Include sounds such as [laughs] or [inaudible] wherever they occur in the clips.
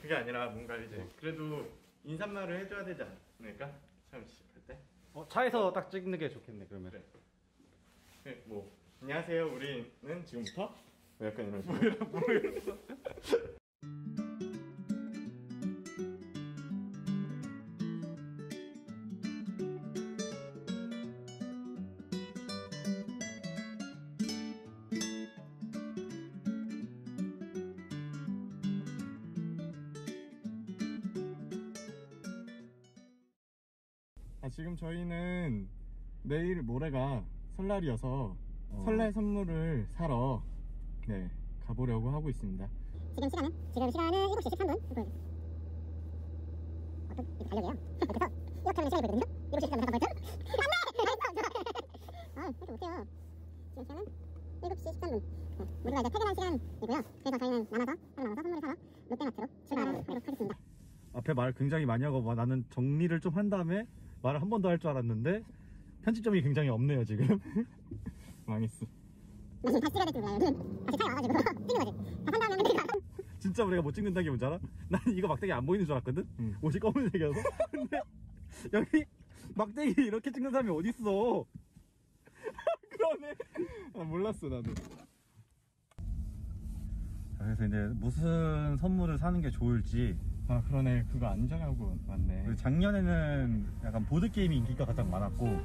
그게 아니라 뭔가 이제 그래도 인사말을 해줘야 되지 않을까? 처음 시작할 때. 어, 차에서 딱 찍는 게 좋겠네 그러면 그래. 네, 뭐 안녕하세요. 우리는 지금부터 뭐 약간 이런 [laughs] 식으로. 아, 지금 저희는 내일 모레가 설날이어서 설날 선물을 사러 네 가보려고 하고 있습니다. 지금 시간은 지금 시간은 7시 13분. 어떤 이렇게 달력이에요. 그래서 이렇게 하면 시간이 보이거든요. 7시 13분 잠깐 벌써. [laughs] 안돼. 아, 이렇게 못해요. 지금 시간은 7시 13분. 네, 우리가 이제 퇴근한 시간이고요. 그래서 저희는 남아서 남아서 선물을 사러 롯데마트로 출발하도록 하겠습니다. 앞에 말 굉장히 많이 하고 막 나는 정리를 좀 한 다음에 말을 한 번 더 할 줄 알았는데 편집점이 굉장히 없네요 지금 [laughs] 망했어. 나 지금 다시 찍어야 될지 몰라요. 요즘 다시 차에 와가지고 [laughs] 찍는 거지. 다산 다음에 우리가 [laughs] 진짜 우리가 못 찍는다는 게 뭔지 알아? 난 이거 막대기 안 보이는 줄 알았거든? 응. 옷이 검은색이어서 근데 여기 막대기 이렇게 찍는 사람이 어딨어 그러네. 아, 몰랐어 나도. 그래서 이제 무슨 선물을 사는 게 좋을지 아 그러네. 그거 안 정하고 왔네. 작년에는 약간 보드게임이 인기가 가장 많았고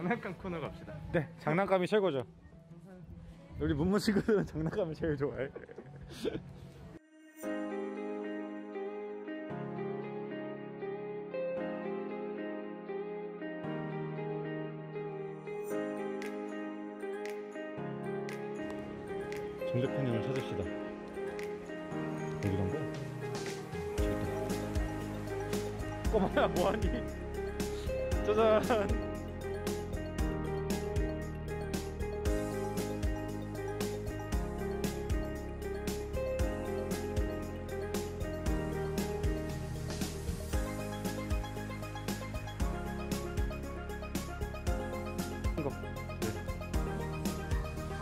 장난감 코너 갑시다. 네 장난감이 최고죠 우리 문무 친구들은 장난감을 제일 좋아해 정대표님을 찾읍시다 어디 간 거야? 저기 있다 꼬마야 뭐하니? 짜잔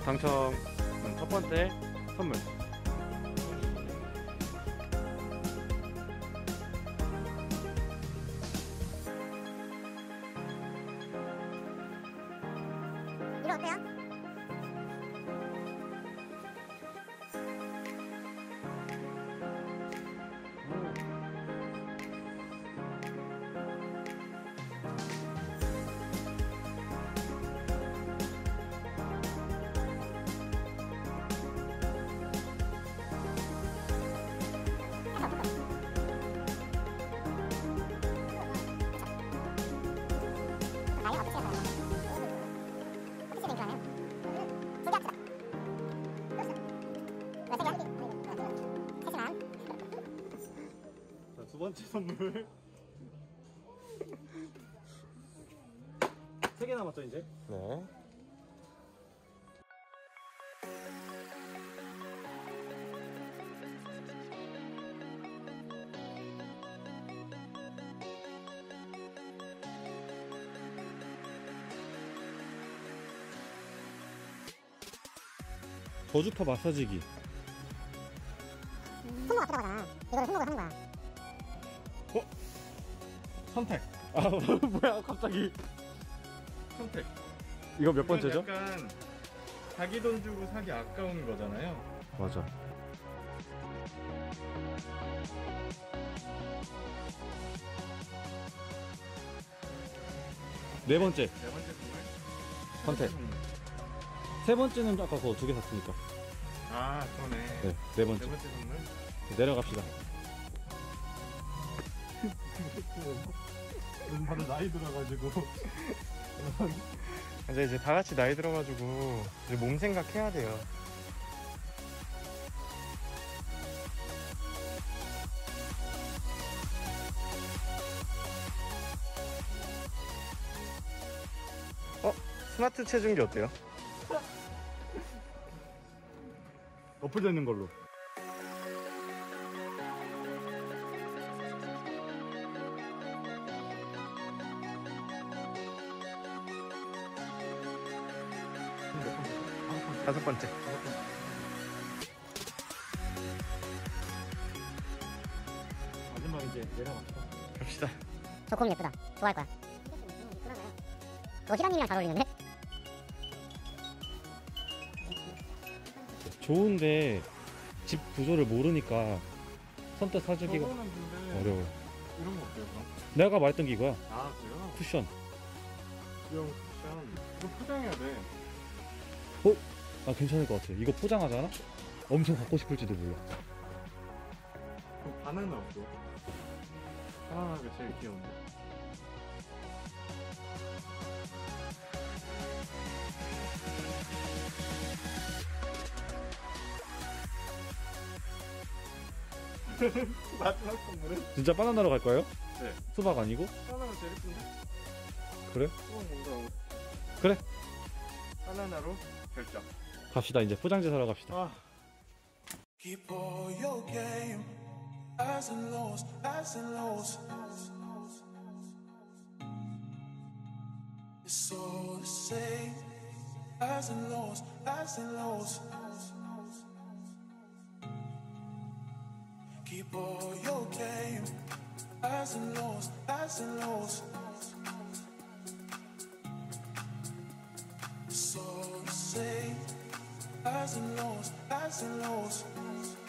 당첨 첫 번째 선물. 두 번째 선물. 세 개 남았죠, 이제? 네. 저주파 마사지기. 선택. 아, [laughs] 뭐야, 갑자기. 선택. 이거 몇 번째죠? 약간 자기 돈 주고 사기 아까운 거잖아요. 맞아. 네 번째, 네 번째 선물. 선택. 세 번째는 아까 그거 두 개 샀으니까. 아 그러네. 네, 네네 번째. 번째 선물. 내려갑시다. [laughs] 요즘 다들 나이 들어가지고 [laughs] 이제 이제 다 같이 나이 들어가지고 이제 몸 생각해야 돼요. 어 스마트 체중기 어때요? 엎어져 있는 걸로 다섯 번째. 마지막 이제 내려갑시다. 갑시다. 저곰 예쁘다. 좋아할 거야. 너 희라님이랑 잘 어울리는데? 좋은데 집 구조를 모르니까 선뜻 사주기가 어려워 요. 이런 거 어때요? 그럼? 내가 말했던 기구야. 아 그래요? 쿠션. 귀여운 쿠션. 이거 포장해야 돼. 아 괜찮을 것 같아. 이거 포장하잖아? 엄청 갖고 싶을지도 몰라. 그럼 바나나 어때? 바나나가 제일 귀여운데. [laughs] 마지막 선물은 진짜 바나나로 갈 거예요? 네. 수박 아니고? 바나나 제일 예쁜데? 그래? 수박 뭔가 그래. 바나나로 결정. 갑시다 이제 포장지 사러 갑시다. 아 Keep all your game, highs and lows, highs and lows. It's all the same, highs and lows, highs and lows. Keep all your game, highs and lows, highs and lows. house.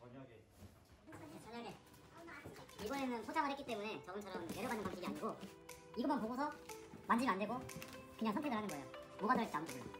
저녁에 저녁에 이번에는 포장을 했기 때문에 저번처럼 내려가는 방식이 아니고 이것만 보고서 만지면 안 되고 그냥 선택을 하는 거예요. 뭐가 들어있을지 아무도 몰라.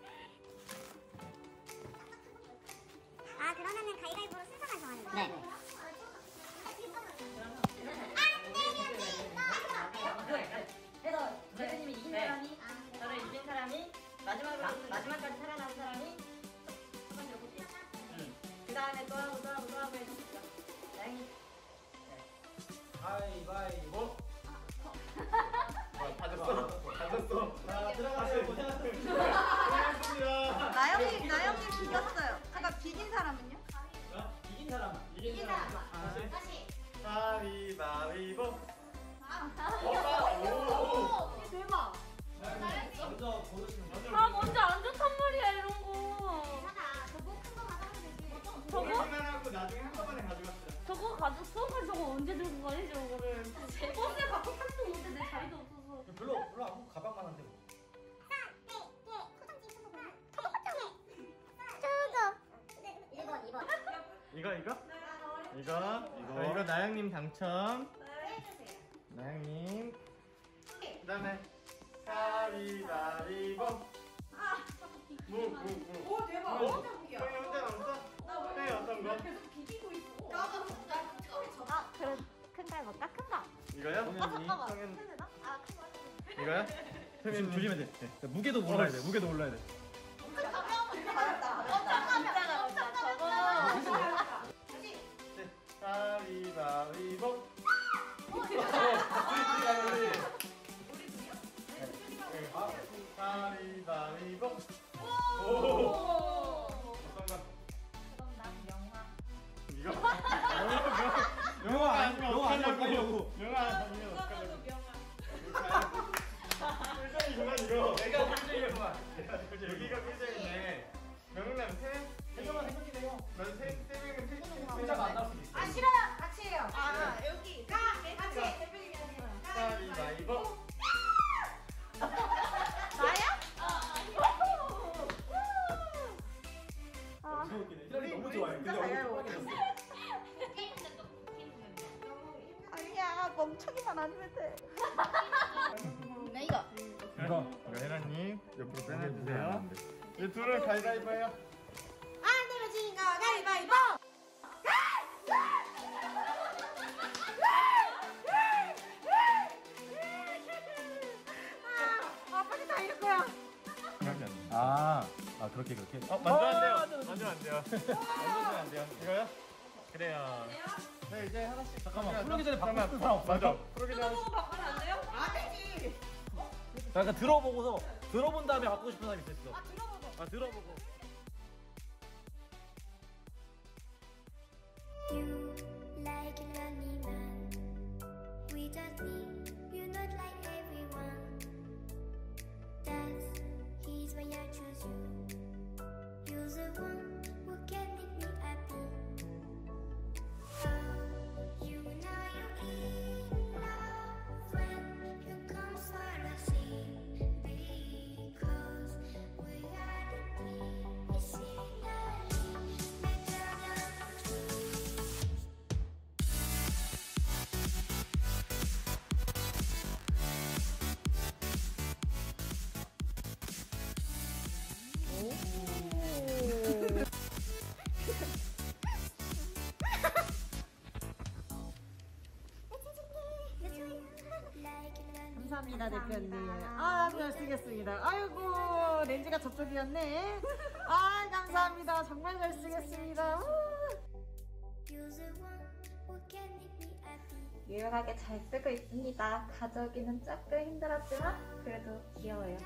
사람은요? 이긴 사람. 이긴 사람. 다시. 가위바위보. 오빠. 오. 대박. 먼저 고르시면 먼저. 아 먼저 안 좋단 말이야 이런 거. 저거? 하고 나중에 한꺼번에 가져갑시다. 저거 가졌어? 그럼 저거 언제 들고 가니 저거를? 버스에 갖고 타지도 못해 내 자리도 없어서. 별로 별로 안 먹고 가방만 한데 이거 이거 이거 나영님 당첨. 나영님. 그 다음에 가위바위보. 무, 무, 무. 오 대박. 혼자 무기야. 형이 혼자 남았어? 형이 어떤 거? 그래 큰거 해볼까? 큰 거. 이거요? 성현 이거요? 조심 조심해야 돼. 네. 무게도 올라야 돼. 무게도 올라야 돼. 아니면 돼. 나 이거. 이거 이거 혜라님 옆으로 빼내주세요. 이 둘을 가위바위보해요. 안 되면 지는 거 가위바위보. 아, 아빠가 다 이럴 거야. 아, 아 그렇게 그렇게. 어, 만져 안 돼요. 만져 안 돼요. 만져도 안 돼요. 이거요? 그래요. 네, 이제 하나씩. 잠깐만. 풀기 전에 바꾸는. 사람 없어요? 맞아. 풀기 전에. 너무 바꾸면 안 돼요? 안 되지. 약간 들어보고서 들어본 다음에 바꾸고 싶은 사람이 있었어. 아 들어보고. 아 들어보고. 감사합니다 대표님. 아, 잘 쓰겠습니다. 아이고 렌즈가 저쪽이었네. 아, 감사합니다. 정말 잘 쓰겠습니다. 유용하게 잘 쓰고 있습니다. 가져오기는 조금 힘들었지만 그래도 귀여워요.